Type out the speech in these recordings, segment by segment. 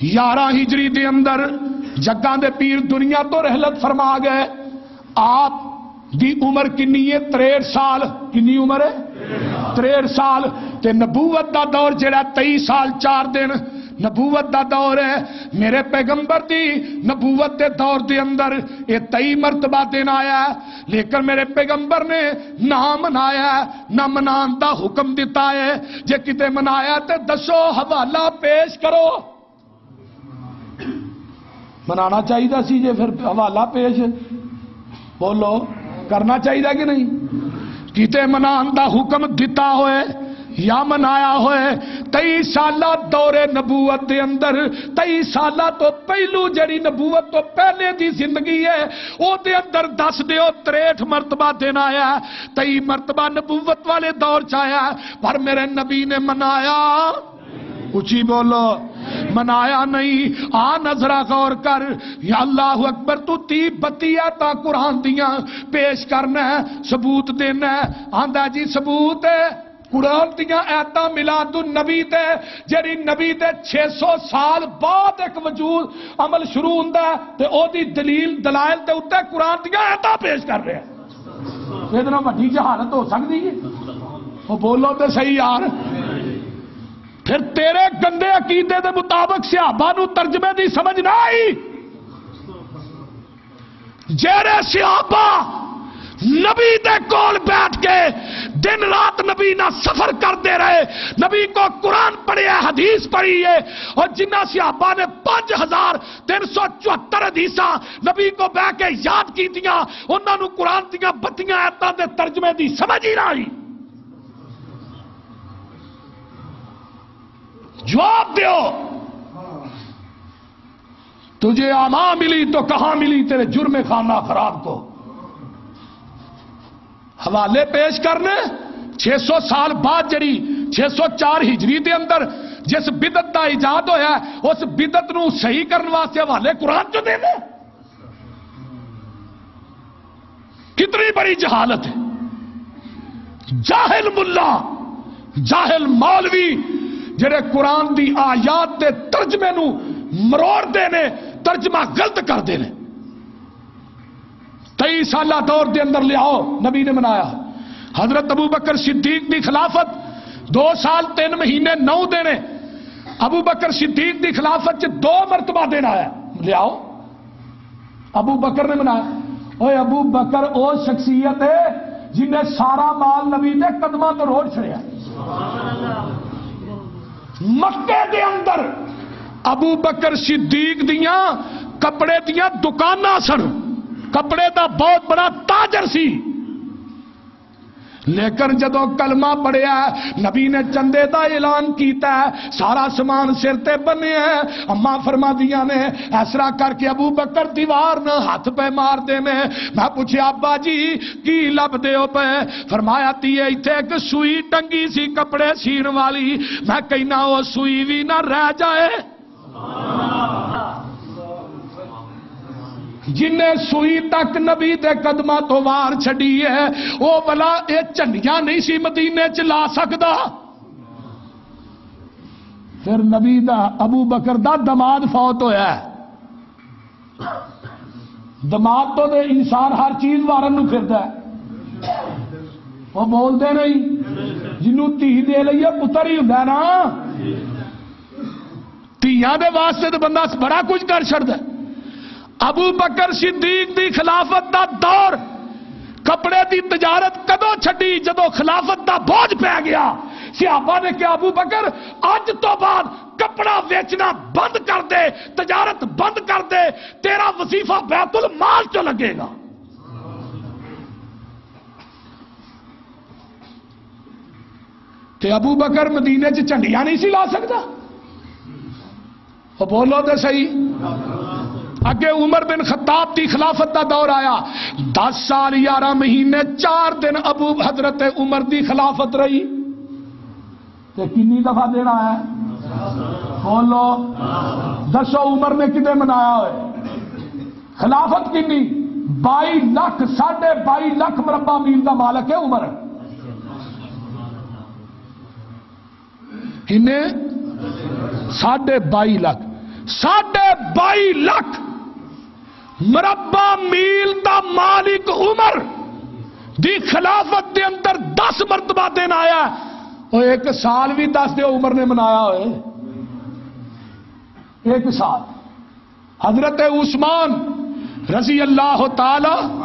یارہ ہجری دے اندر جگہ دے پیر دنیا تو رحلت فرما گئے۔ آپ دی عمر کنی ہے؟ تریڑ سال۔ کنی عمر ہے؟ تریڑ سال۔ تے نبوت دا دور جڑا تئی سال چار دن نبوت دا دور ہے۔ میرے پیغمبر دی نبوت دے دور دے اندر یہ تئی مرتبہ دن آیا ہے۔ لیکن میرے پیغمبر نے نہ منایا ہے، نہ منان دا حکم دیتا ہے۔ جے کتے منایا تے دسو، حوالہ پیش کرو۔ منانا چاہیے سی جے پھر حوالہ پیش بولو، کرنا چاہیے کہ نہیں؟ کتے منان دا حکم دیتا ہوئے یا منایا ہوئے؟ تئی سالہ دور نبوت دے اندر، تئی سالہ تو پہلو جڑی نبوت تو پہلے دی زندگی ہے، او دے اندر دس دیو، تریٹھ مرتبہ دن آیا ہے تئی مرتبہ نبوت والے دور چایا، پر میرے نبی نے منایا۔ اچھی بولو۔ منایا نہیں۔ آ نظرہ غور کر۔ یا اللہ اکبر، تو تی بتی تا قرآن دیاں پیش کرنا ہے ثبوت دینا ہے آندہ جی ثبوت۔ ہے قرآن دیاں ایتا ملاد النبی تے جڑی نبی تے چھ سو سال بعد ایک وجود عمل شروع ہوندا ہے، تے او دی دلیل، دلائل تے اتے قرآن دیاں ایتا پیش کر رہے ہیں۔ یہ دنوں بڑی جہالت ہو سکتی ہے۔ وہ بولو تے صحیح یار۔ پھر تیرے گندے عقیدے دے مطابق صحابہ نو ترجمے دی سمجھ نہ آئی جیرے صحابہ نبی دے کول بیٹھ کے دن رات نبی نہ سفر کرتے رہے، نبی کو قرآن پڑھے، حدیث پڑھی ہے، اور جنہ صحابہ نے پانچ ہزار تین سو چوہتر حدیثاں نبی کو بہ کے یاد کی دیا انہوں نے قرآن دیا بتیاں ایتاں دے ترجمے دی سمجھ ہی نہ آئی جواب دیو۔ تجھے آما ملی تو کہاں ملی؟ تیرے جرم خانہ خراب کو۔ حوالے پیش کرنے۔ چھ سو سال بعد جڑی چھ سو چار ہجری دے اندر جس بدت کا ایجاد ہویا ہے، اس بدت نو صحیح کرنے واسطے حوالے قرآن چو دے دے۔ کتنی بڑی جہالت ہے۔ جاہل ملا، جاہل مولوی جڑے قرآن دی آیات دے ترجمے نو مروڑ دینے ترجمہ غلط کر دینے تئی سالہ دور دے اندر لے آؤ، نبی نے منایا۔ حضرت ابو بکر صدیق دی خلافت دو سال، تین مہینے، نو دینے۔ ابو بکر صدیق دی خلافت چ دو مرتبہ دینا ہے لے آؤ۔ ابو بکر نے منایا۔ اوے ابو بکر، او شخصیت ہے جنہیں سارا مال نبی دے قدمہ تو روڑ چھڑیا۔ مکے دے اندر ابو بکر صدیق دیاں کپڑے دیاں دکانہ سن۔ کپڑے دا بہت بڑا تاجر سی۔ لیکن جدو کلمہ پڑیا نبی نے چندے دا اعلان کیتا ہے، سارا سامان سر تے بنے ہیں۔ اما فرما دیا نے ایسرا کر کے ابو بکر دیوار نہ ہاتھ پہ مار دے میں میں پوچھے ابا جی کی لب دے پہ؟ فرمایا تی ایتھے ایک سوئی ٹنگی سی کپڑے سین والی۔ میں کہنا، وہ سوئی بھی نہ رہ جائے۔ جن سوئی تک نبی دے قدمہ تو وار چھڑی ہے وہ بلا یہ چنڈیاں نہیں سی مدینے چ لا سکتا پھر نبی دا ابو بکر دا دماد فوت ہویا ہے۔ دماد تو دے انسان ہر چیز وارن نو پھردا ہے۔ وہ بولتے نہیں جنوں تھی دے لئیے پتر ہی ہوندا نا۔ تیاں دے واسطے تو بندہ بڑا کچھ کر چھڑدا ہے۔ ابو بکر صدیق دی خلافت دا دور، کپڑے دی تجارت کدو چھڈی جدو خلافت دا بوجھ پہ گیا؟ صحابہ نے کیا ابو بکر اج تو بعد کپڑا ویچنا بند کر دے، تجارت بند کر دے، تیرا وظیفہ بیت المال چو لگے گا؟ تے ابو بکر مدینے چ چنڈیاں نہیں سی لا سکتا؟ وہ بولو تو صحیح۔ اگے عمر بن خطاب کی خلافت کا دور آیا۔ دس سال، یارہ مہینے، چار دن ابو حضرت عمر دی خلافت رہی۔ تے کنی دفعہ دینا ہے؟ بولو دسو عمر نے کتنے منایا ہوئے؟ خلافت کنی بائی لاکھ، ساڑھے بائی لاکھ مربع میل کا مالک ہے عمر۔ کنے ساڑھے بائی لاکھ۔ ساڑھے بائی لاکھ! مربع میل دا مالک عمر دی خلافت دے اندر دس مرتبہ دن آیا وہ ایک سال بھی دس دے عمر نے منایا ہوئے۔ ایک سال۔ حضرت عثمان رضی اللہ تعالی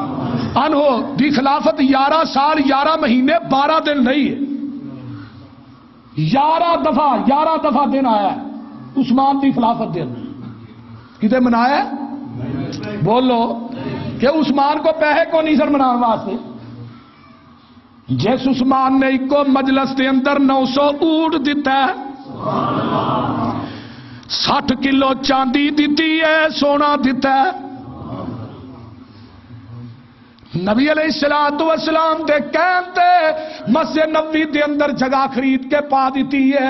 عنہ دی خلافت یارہ سال، یارہ مہینے بارہ دن نہیں ہے۔ یارہ دفعہ یارہ دفعہ دن آیا ہے۔ عثمان دی خلافت دن کتنے منایا بولو کہ عثمان کو پہے کو نہیں سر منانے واسطے؟ جس عثمان نے ایک مجلس کے اندر نو سو اونٹ دیتا ہے۔ سٹھ کلو چاندی دیتی ہے، سونا دیتا ہے۔ نبی علیہ السلام تو اسلام دے کہتے مسجد نبی دے اندر جگہ خرید کے پا دیتی ہے۔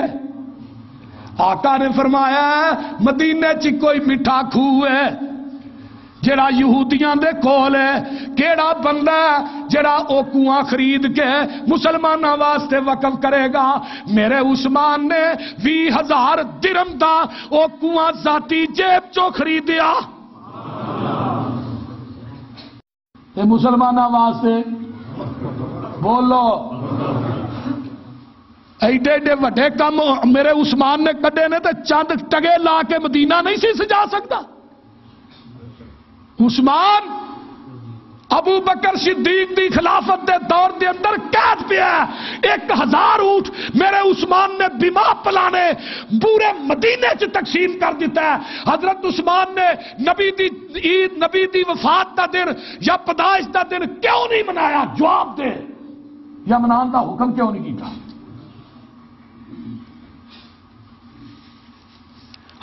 آقا نے فرمایا، مدینے چ کوئی میٹھا کھو ہے۔ جڑا یہودیاں دے کول ہے، کیڑا بندہ جڑا او کنواں خرید کے مسلمانوں واسطے وقف کرے گا؟ میرے عثمان نے بھی ہزار درم دا او کنواں ذاتی جیب چو خریدیا؟ یہ مسلمانوں واسطے بولو۔ ایڈے ایڈے وڈے کم میرے عثمان نے کڈے نے تو چند ٹگے لا کے مدینہ نہیں سی سجا سکتا؟ عثمان ابو بکر صدیق دی خلافت دے دور دے اندر قید پیا ایک ہزار اونٹ میرے عثمان نے بیما پلانے، پورے مدینے چ تقسیم کر دیتا ہے۔ حضرت عثمان نے نبی دی عید، نبی دی وفات دا دن یا پیدائش دا دن کیوں نہیں منایا؟ جواب دے۔ یا منان دا حکم کیوں نہیں کیتا؟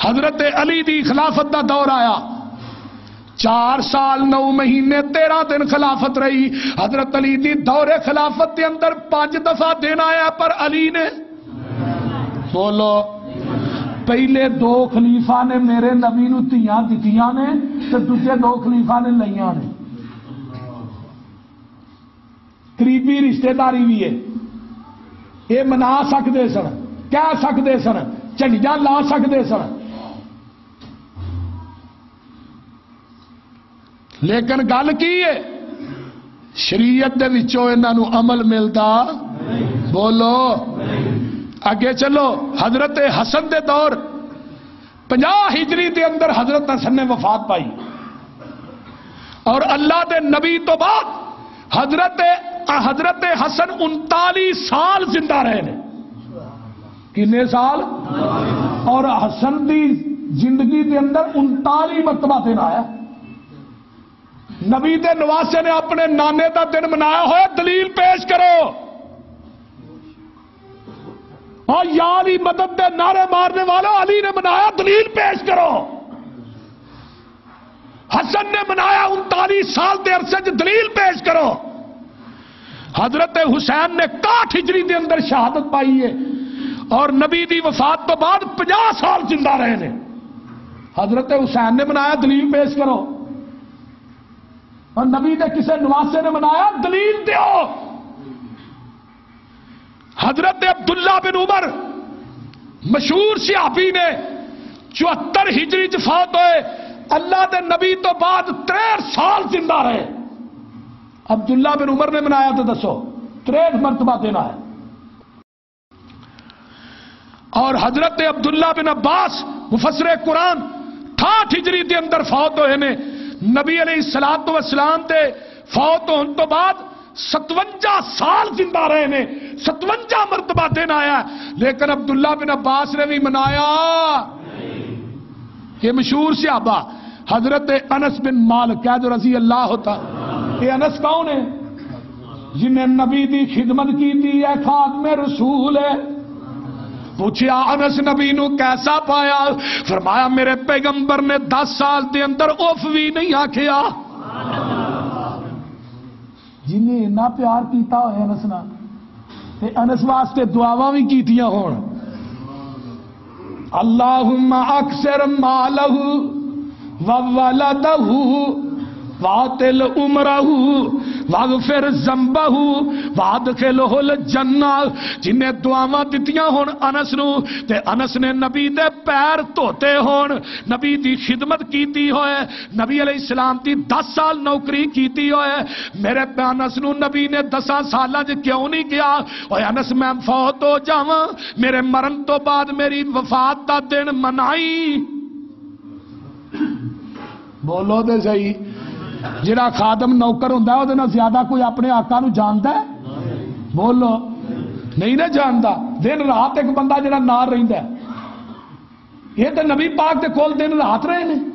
حضرت علی دی خلافت دا دور آیا۔ چار سال، نو مہینے، تیرہ دن خلافت رہی۔ حضرت علی دی دور خلافت کے اندر پانچ دفعہ دن آیا، پر علی نے بولو، پہلے دو خلیفہ نے میرے نبی نو تیاں دتیاں نے تو دوسرے دو خلیفہ نے لئیاں نے۔ قریبی رشتہ داری بھی ہے۔ یہ منا سکتے سن، کہہ سکتے سن جھنڈیاں لا سکتے سن۔ لیکن گل کی ہے؟ شریعت دے وچوں انہاں عمل ملتا بولو۔ اگے چلو، حضرت حسن دے دور پنجا ہجری دے اندر حضرت حسن نے وفات پائی۔ اور اللہ دے نبی تو بعد حضرت حضرت حسن انتالیس سال زندہ رہے نے۔ کنے سال؟ اور حسن دی زندگی دے اندر انتالی مرتبہ دن آیا۔ نبی دے نواسے نے اپنے نانے دا دن منایا ہوا دلیل پیش کرو۔ ہاں، اور یا علی مدد دے نعرے مارنے والا علی نے منایا، دلیل پیش کرو۔ حسن نے منایا انتالیس سال دے عرصے دلیل پیش کرو۔ حضرت حسین نے کاٹ ہجری دے اندر شہادت پائی ہے۔ اور نبی دی وفات تو بعد پناہ سال زندہ رہے نے۔ حضرت حسین نے منایا، دلیل پیش کرو۔ اور نبی دے کسے نواسے نے منایا، دلیل دیو۔ حضرت عبداللہ بن عمر، مشہور صحابی نے چوہتر ہجری فوت ہوئے، اللہ دے نبی تو بعد تریٹ سال زندہ رہے۔ عبداللہ بن عمر نے منایا تو دسو تریٹ مرتبہ دینا ہے اور حضرت عبداللہ بن عباس، مفسر قرآن، ٹھاٹھ ہجری دے اندر فوت ہوئے نے۔ نبی علیہ السلام تو اسلام تے فوت ہونے تو بعد ستوجا سال زندہ رہے نے ستوجا مرتبہ دن آیا۔ لیکن عبداللہ بن عباس نے بھی منایا۔ یہ مشہور صحابہ، حضرت انس بن مالک کیا جو رضی اللہ ہوتا یہ انس کون ہے؟ جنہیں نبی دی خدمت کی تھی ہے خاتم رسول ہے۔ پوچھا انس نبی نو کیسا پایا؟ فرمایا، میرے پیغمبر نے دس سال دے اندر اف بھی نہیں آخیا جنہیں اتنا پیار کیتا ہوئے انس نہ تے انس واسطے دعوا بھی کیتیاں ہون۔ اللہم اکثر مالہ وولدہ واتل عمرہ واغفر ذنبہو وادخلہ الجنہ جنہیں دعاواں دتیاں ہون انس نو، تے انس نے نبی دے پیر دھوتے ہون۔ نبی دی خدمت کیتی ہوئے، نبی علیہ السلام دی دس سال نوکری کیتی ہوئے۔ میرے پہ انس نو نبی نے دساں سالاں چ کیوں نہیں کیا؟ اوے انس میں فوت ہو جاواں، میرے مرن تو بعد میری وفات دا دن منائی۔ بولو تے صحیح۔ جڑا خادم نوکر ہوں وہ زیادہ کوئی اپنے آقا نو جانتا ہے؟ بولو۔ نہیں نہ جانتا دن رات ایک بندہ جڑا رہا ہے۔ یہ تو نبی پاک دے کول دن رات رہے نے۔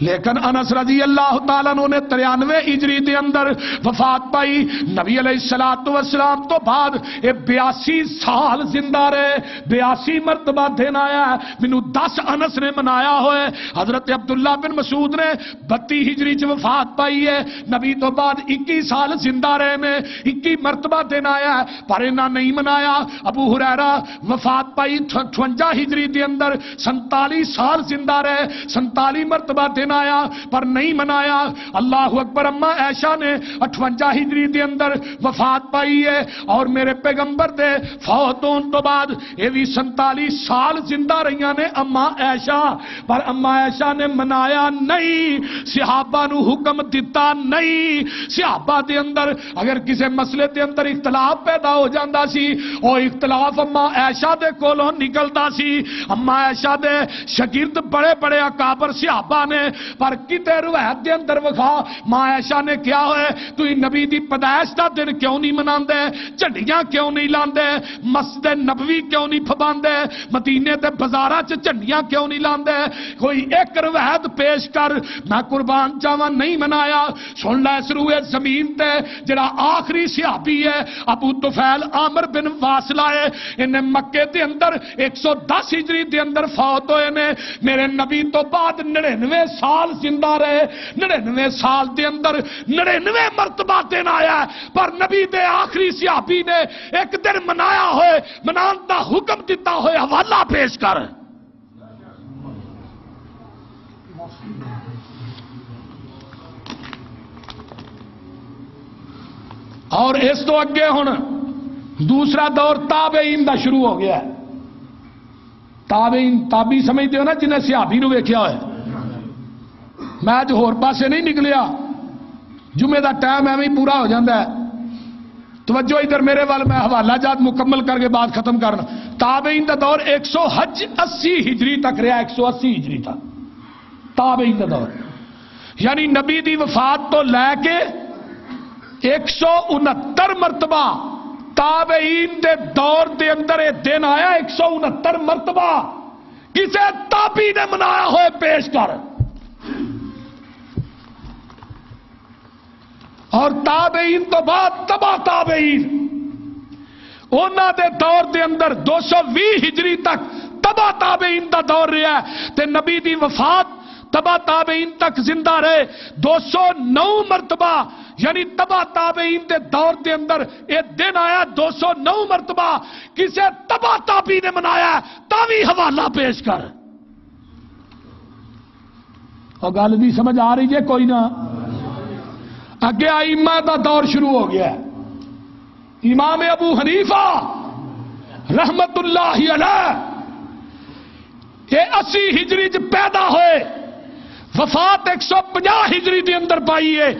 لیکن انس رضی اللہ تعالیٰ نے تریانوے اجری دے اندر وفات پائی۔ نبی علیہ السلام والسلام تو بعد اے بیاسی سال زندہ رہے، بیاسی مرتبہ دن آیا ہے۔ منو دس انس نے منایا ہوئے۔ حضرت عبداللہ بن مسعود نے بتی ہجری چ وفات پائی ہے۔ نبی تو بعد اکی سال زندہ رہے نے اکی مرتبہ دن آیا ہے۔ پر انہاں نہیں منایا۔ ابو حریرہ وفات پائی چھونجا ہجری دے اندر سنتالی سال زندہ رہے۔ سنتالی مرتبہ دن دن آیا پر نہیں منایا۔ اللہ اکبر اما ایشا نے اٹھونجا ہجری دے اندر وفات پائی ہے۔ اور میرے پیغمبر دے فوت ہون تو بعد یہ بھی سنتالی سال زندہ رہیاں نے اما ایشا پر اما ایشا نے منایا نہیں، صحابہ نو حکم دیتا نہیں۔ صحابہ دے اندر اگر کسی مسئلے دے اندر اختلاف پیدا ہو جاندہ سی، او اختلاف اما ایشا دے کولوں نکلتا سی۔ اما ایشا دے شگرد بڑے بڑے اکابر صحابہ نے پر کتے روایت دے اندر وکھا، ماں عائشہ نے کیا ہوئے؟ تو ہی نبی دی پیدائش دا دن کیوں نہیں مناندے؟ جھنڈیاں کیوں نہیں لاندے؟ مسجد نبوی کیوں نہیں پھباندے؟ مدینے تے بازاراں چ جھنڈیاں کیوں نہیں لاندے؟ کوئی ایک روایت پیش کر، میں قربان جاواں نہیں منایا۔ سن لے اس روئے زمین تے، جڑا آخری صحابی ہے، ابو طفیل عامر بن واصلہ ہے۔ انہیں مکے دے اندر 110 ہجری دے اندر فوت ہوئے نے۔ میرے نبی تو بعد 99 سال زندہ رہے نڑینوے سال دے اندر نڑینوے مرتبہ دن آیا ہے، پر نبی دے آخری صحابی نے ایک دن منایا ہوئے، منان دا حکم دیتا ہوئے، حوالہ پیش کر۔ اور اس تو اگے ہن، دوسرا دور تابعین دا شروع ہو گیا ہے۔ تابعین تابی سمجھتے ہو نا، جنہیں صحابی نو ویکھیا ہوئے۔ میں اج ہور پاسے نہیں نکلیا۔ جمعے دا ٹائم ایویں پورا ہو جاتا ہے۔ توجہ ادھر میرے وال، میں حوالہ جات مکمل کر کے بات ختم کرنا۔ تابعین دا دور ایک سو حج اسی ہجری تک رہا ایک سو اسی ہجری تک۔ تابعین دا دور۔ یعنی نبی دی وفات تو لے کے ایک سو انہتر مرتبہ تابعین دے دور دے اندر یہ دن آیا، ایک سو انہتر مرتبہ۔ کسے تابی نے منایا ہوئے پیش کر۔ اور تابعین تو بعد تبا تابعین۔ اونا دے دور دے اندر دو سو وی ہجری تک تبا تابعین دا دور رہا ہے۔ تے نبی دی وفات تبا تابعین تک زندہ رہے۔ دو سو نو مرتبہ یعنی تبا تابعین دے دور دے اندر ایک دن آیا، دو سو نو مرتبہ کسے تبا تابی نے منایا تاوی حوالہ پیش کر۔ اور گل بھی سمجھ آ رہی ہے کوئی نہ۔ اگے آئمہ دا دور شروع ہو گیا امام ابو حنیفہ رحمت اللہ علیہ یہ اسی ہجری چ پیدا ہوئے، وفات ایک سو پناہ ہجری دے اندر پائی ہے،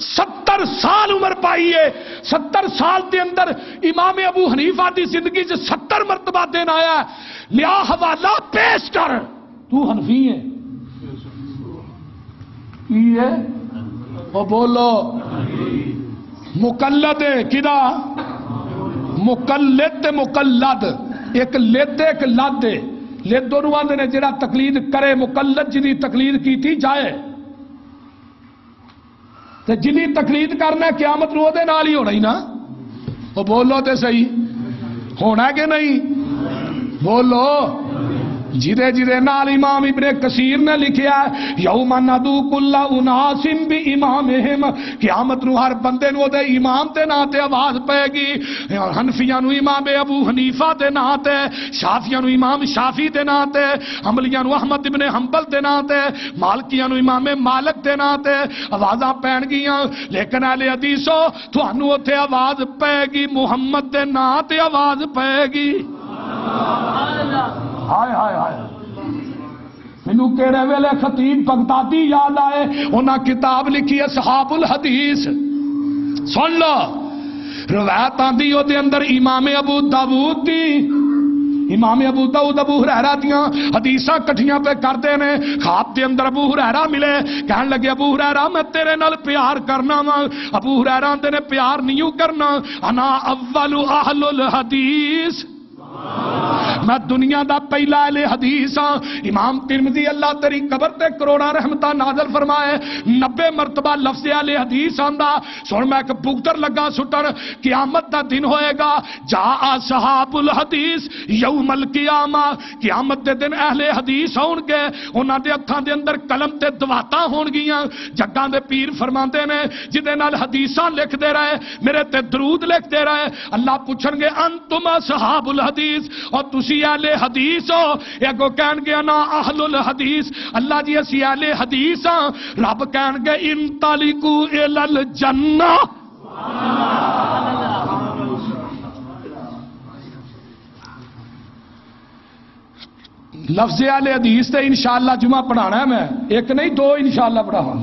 ستر سال عمر پائی ہے۔ ستر سال دے اندر امام ابو حنیفہ دی زندگی چ ستر مرتبہ دن آیا ہے۔ لیا حوالہ پیش کر۔ تو حنفی ہے۔ کی ہے؟ وہ بولو۔ مقلد کدا مقلد مقلد۔ ایک لد ایک لد۔ لد دونوں آدھے نے جڑا تقلید کرے، مقلد جنی تقلید کی تھی جائے۔ تے جنی تقلید کرنا قیامت نو دے نال ہی ہونا ہی نا۔ وہ بولو تے صحیح۔ ہونا کہ نہیں؟ بولو۔ جدے جدے نال امام ابن کثیر نے لکھیا ہے یوم ندو کل اناسم بھی امامہم، قیامت نو ہر بندے نو دے امام تے نا تے آواز پے گی۔ حنفیاں نو امام ابو حنیفہ دے نا تے، شافیاں نو امام شافی دے نا تے حملیاں نو احمد ابن حنبل دے نا تے، مالکیاں نو امام مالک دے نا تے آوازاں پین گیاں۔ لیکن اہل حدیثو تھانو اوتھے آواز پے گی، محمد دے نا تے آواز پے گی۔ ہائے ہائے ہائے۔ مینو کہڑے ویلے خطیب بغدادی یاد آئے؟ انہاں کتاب لکھی ہے صحاب الحدیث سن لو۔ روایت آندی او دے اندر امام ابو داود دی۔ امام ابو داؤد ابو ہریرہ دیاں حدیثاں کٹھیاں پہ کردے نے۔ خواب دے اندر ابو ہریرہ ملے۔ کہن لگے، ابو ہریرہ، میں تیرے نال پیار کرنا وا۔ ابو ہریرہ دے نے، پیار نہیں کرنا۔ انا اول اہل الحدیث۔ میں دنیا دا پہلا اہل حدیث ہاں۔ امام ترمذی اللہ تیری قبر تے کروڑا رحمتہ نازل فرمائے۔ نبے مرتبہ لفظ اہل حدیث آندا۔ سن میں ایک بوکتر لگا سٹر، قیامت دا دن ہوئے گا۔ جا صحاب الحدیث یوم القیامہ۔ قیامت دے دن اہل حدیث ہون گے۔ انہاں دے اکھاں دے اندر قلم تے دواتا ہون گیاں۔ جگاں دے پیر فرماندے نے، جدے نال حدیثاں لکھ دے رہے، میرے تے درود لکھ دے رہے۔ اللہ پوچھن گے، انتم صحاب الحدیث؟ اور تسی اہل حدیث ہو۔ اگو کہن گے نا اہل الحدیث۔ اللہ جی اسی اہل حدیث ہاں۔ رب کہن گے انطلقوا الی الجنہ لفظ اہل حدیث تے انشاءاللہ جمعہ پڑھانا ہے میں۔ ایک نہیں، دو انشاءاللہ پڑھاواں۔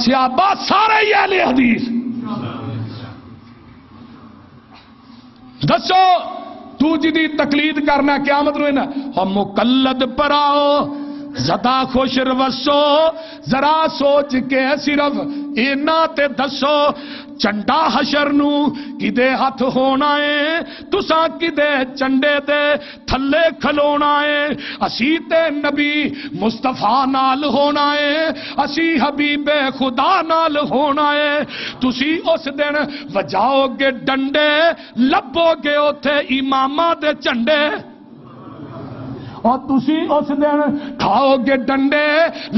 سیابہ سارے ہی اہل حدیث۔ دسو۔ تو جدی تقلید کرنا قیامت نو نا۔ ہم مقلد پر آؤ زدا خوش روسو، ذرا سوچ کے صرف اینا تے دسو، چنڈا حشر نو کدے ہاتھ ہونا ہے؟ تساں کدے چنڈے دے تھلے کھلونا ہے؟ اسی تے نبی مصطفیٰ نال ہونا ہے، اسی حبیب خدا نال ہونا ہے۔ تسی اس دن وجاؤ گے ڈنڈے، لبو گے اوتھے امامہ دے چنڈے۔ اور تسی اس دن کھاؤ گے ڈنڈے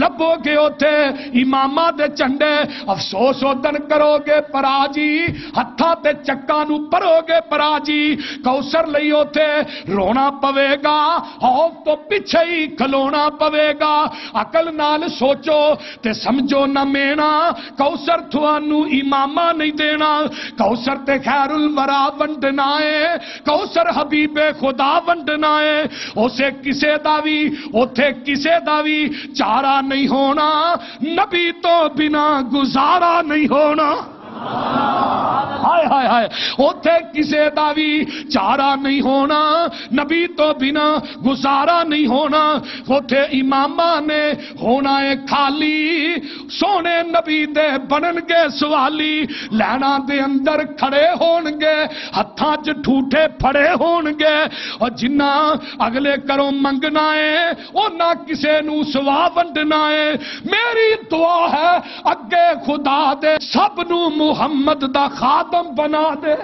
لبو گے اوتھے امامہ دے چنڈے۔ افسوس او دن کرو گے پراجی، ہتھا تے چکا نو پرو گے پراجی۔ کوثر لئی اوتھے رونا پوے گا خوف تو پیچھے ہی کھلونا پوے گا عقل نال سوچو تے سمجھو نہ مینا، کوثر تھوانو امامہ نہیں دینا۔ کوثر تے خیر الورا ونڈنا ہے، کوثر حبیب خدا ونڈنا ہے۔ اسے کسے دا بھی اوتھے کسے دا بھی چارہ نہیں ہونا نبی تو بنا گزارا نہیں ہونا ہائے ہائے ہائے اوتھے کسے دا بھی چارہ نہیں ہونا، نبی تو بنا گزارا نہیں ہونا۔ اوتھے امامہ نے ہونا ہے خالی، سونے نبی دے بنن گے سوالی۔ لینا دے اندر کھڑے ہون گے، ہتھاں چ ٹھوٹے پھڑے ہون گے۔ اور جنہ اگلے کرو منگنا ہے، او نہ کسے نو سوا ونڈنا ہے۔ میری دعا ہے، اگے خدا دے سب نو محمد دا خادم بنا دے